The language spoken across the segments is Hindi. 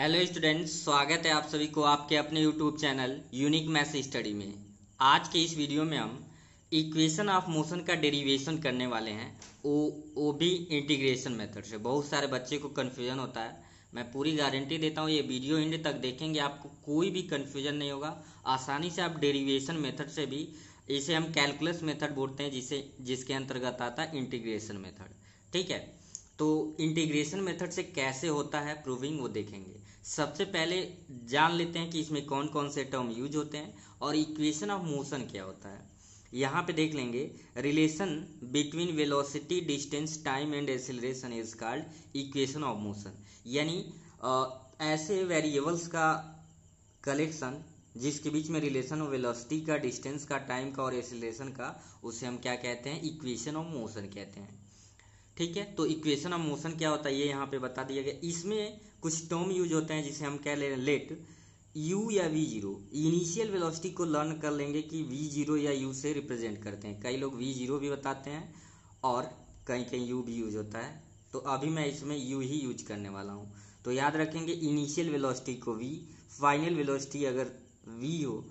हेलो स्टूडेंट्स स्वागत है आप सभी को आपके अपने YouTube channel unique math study में। आज के इस वीडियो में हम इक्वेशन ऑफ़ मोशन का डेरिवेशन करने वाले हैं। वो वो भी इंटीग्रेशन मेथड से। बहुत सारे बच्चे को कन्फ्यूज़न होता है। मैं पूरी गारंटी देता हूँ, ये वीडियो एंड तक देखेंगे। आपको कोई भी कन्फ्यूज़न नहीं होगा। आसानी से आप डेरिवेशन मेथड से भी इसे हम कैलकुलस मेथड बोलते हैं, जिसे, जिसके अंतर्गत आता है इंटीग्रेशन मेथड ठीक है? तो इंटीग्रेशन मेथड से कैसे होता है प्रूविंग वो देखेंगे। सबसे पहले जान लेते हैं कि इसमें कौन कौन से टर्म यूज़ होते हैं और इक्वेशन ऑफ़ मोशन क्या होता है। यहाँ पे देख लेंगे, relation between velocity, distance, time and acceleration is called equation of motion. यानी ऐसे वेरिएबल्स का कलेक्शन, जिसके बीच में रिलेशन ऑफ़ वेलोसिटी का, डिस्टेंस का, टाइम का और एसिलेशन का, उसे हम क्या कहते हैं? इक्वेशन ऑफ़ मोशन कहते हैं। ठीक है? तो इक्वेशन ऑफ़ मोशन क्या होता है? ये यहाँ पे बता दिया गया। इसमें कुछ टर्म यूज़ होते हैं जिसे हम कह ले लेट यू या वी ज़ीरो इनिशियल वेलोसिटी को लर्न कर लेंगे कि वी ज़ीरो या यू से रिप्रेजेंट करते हैं। कई लोग वी ज़ीरो भी बताते हैं और कहीं कहीं यू भी यूज़ होता है। तो अभी मैं इसमें यू ही यूज़ करने वाला हूँ। तो याद रखेंगे इनिशियल वेलोसिटी को वी फाइनल वेलोसिटी अगर वी हो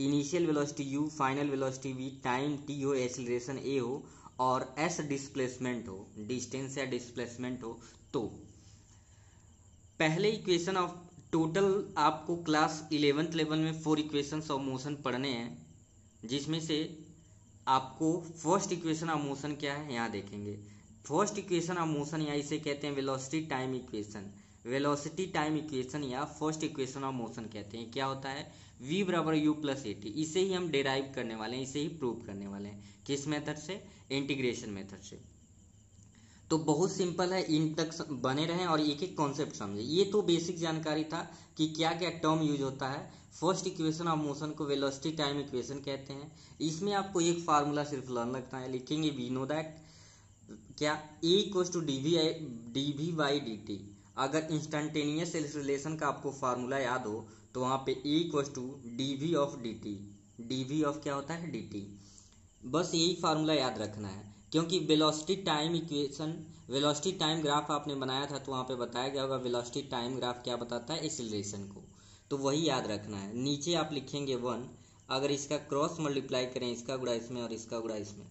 initial velocity u final velocity v time t हो एक्सिलरेशन ए हो और एस डिस्प्लेसमेंट हो डिस्टेंस या डिस्प्लेसमेंट हो तो पहले इक्वेशन ऑफ़ टोटल आपको क्लास इलेवेंथ लेवल में फोर इक्वेशन ऑफ़ मोशन पढ़ने हैं, जिसमें से आपको फ़र्स्ट इक्वेशन ऑफ़ मोशन क्या है, यहाँ देखेंगे। फ़र्स्ट इक्वेशन ऑफ़ मोशन या इसे कहते हैं velocity time equation velocity time equation या फ़र्स्ट इक्वेशन ऑफ़ मोशन कहते हैं। क्या होता है? V बराबर यू प्लस ए टी इसे ही हम डेराइव करने वाले हैं, इसे ही प्रूव करने वाले हैं। किस मेथड से? इंटीग्रेशन मेथड से। तो बहुत सिंपल है, इन तक बने रहें और एक एक कॉन्सेप्ट समझे। ये तो बेसिक जानकारी था कि क्या क्या टर्म यूज़ होता है। फ़र्स्ट इक्वेशन ऑफ़ मोशन को वेलोसिटी टाइम इक्वेशन कहते हैं। इसमें आपको एक फार्मूला सिर्फ़ लर्न लगता है। लिखेंगे वी नो दैट क्या? A equals to d v d v by d t अगर इंस्टेंटेनियस रिलेशन का आपको फार्मूला याद हो तो वहाँ पे a equals to d v of d t d v of क्या होता है? डी टी बस यही फार्मूला याद रखना है, क्योंकि velocity time equation velocity time graph आपने बनाया था तो वहाँ पे बताया गया होगा वेलोसिटी टाइम ग्राफ क्या बताता है एक्सिलरेशन को। तो वही याद रखना है। नीचे आप लिखेंगे वन, अगर इसका क्रॉस मल्टीप्लाई करें, इसका गुड़ा इसमें और इसका गुड़ा इसमें।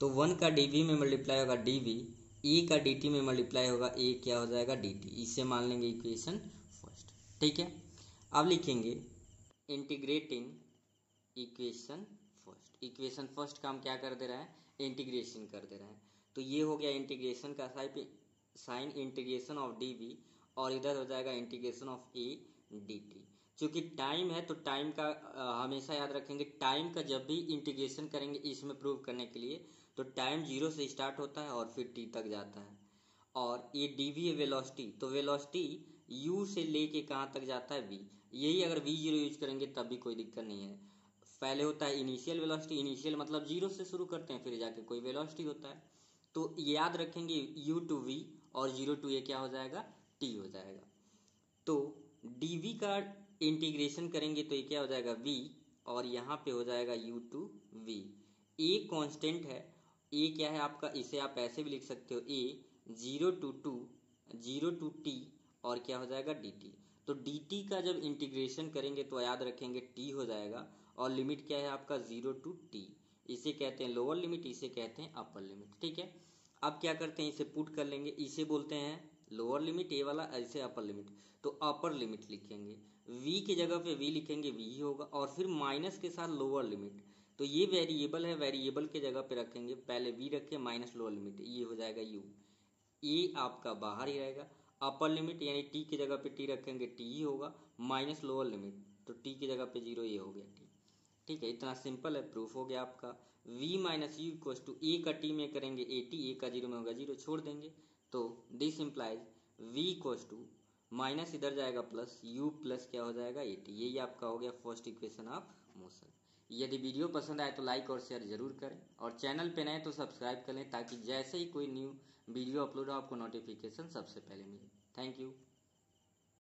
तो वन का डी में मल्टीप्लाई होगा डी वी ए का डी टी में मल्टीप्लाई होगा ए क्या हो जाएगा? डी टी इससे मान लेंगे इक्वेशन फ़र्स्ट ठीक है? अब लिखेंगे integrating equation first equation first का हम क्या कर दे रहे हैं? इंटीग्रेशन कर दे रहे हैं. तो ये हो गया इंटीग्रेशन का sign integration of d v और इधर हो जाएगा integration of a d t चूँकि टाइम है तो टाइम का आ, हमेशा याद रखेंगे टाइम का जब भी इंटीग्रेशन करेंगे इसमें प्रूव करने के लिए तो टाइम ज़ीरो से स्टार्ट होता है और फिर टी तक जाता है। और ये डी वी है वेलोसिटी तो वेलोसिटी यू से लेके कहाँ तक जाता है? वी यही अगर वी ज़ीरो यूज़ करेंगे तब भी कोई दिक्कत नहीं है। पहले होता है इनिशियल वेलोसिटी इनिशियल मतलब ज़ीरो से शुरू करते हैं फिर जाके कोई वेलोसिटी होता है। तो याद रखेंगे यू टू वी और ज़ीरो टू ए क्या हो जाएगा? टी हो जाएगा। तो डी वी का इंटीग्रेशन करेंगे तो ये क्या हो जाएगा वी और यहाँ पे हो जाएगा u to v a constant है ए क्या है आपका, इसे आप ऐसे भी लिख सकते हो a zero to to zero to t और क्या हो जाएगा डी टी तो डी टी का जब इंटीग्रेशन करेंगे तो याद रखेंगे टी हो जाएगा, और लिमिट क्या है आपका ज़ीरो टू टी इसे कहते हैं लोअर लिमिट इसे कहते हैं अपर लिमिट ठीक है? अब क्या करते हैं, इसे पुट कर लेंगे, इसे बोलते हैं लोअर लिमिट ए वाला ऐसे अपर लिमिट तो अपर लिमिट लिखेंगे। V की जगह पे v लिखेंगे, v ही होगा और फिर माइनस के साथ लोअर लिमिट तो ये वेरिएबल है वेरिएबल के जगह पे रखेंगे। पहले v रखे माइनस लोअर लिमिट ये हो जाएगा u ए आपका बाहर ही रहेगा। अपर लिमिट यानी t की जगह पे t रखेंगे, t ही होगा। माइनस लोअर लिमिट तो t की जगह पे ज़ीरो ये हो गया t ठीक है, इतना सिंपल है प्रूफ हो गया आपका। V minus u equals to a का टी में करेंगे ए टी ए का ज़ीरो में होगा ज़ीरो छोड़ देंगे। तो this implies v equals to minus इधर जाएगा प्लस यू प्लस क्या हो जाएगा ए टी यही आपका हो गया फ़र्स्ट इक्वेशन ऑफ़ मोशन यदि वीडियो पसंद आए तो लाइक और शेयर ज़रूर करें। और चैनल पे नए तो सब्सक्राइब करें ताकि जैसे ही कोई न्यू वीडियो अपलोड हो, आपको नोटिफिकेशन सबसे पहले मिले। Thank you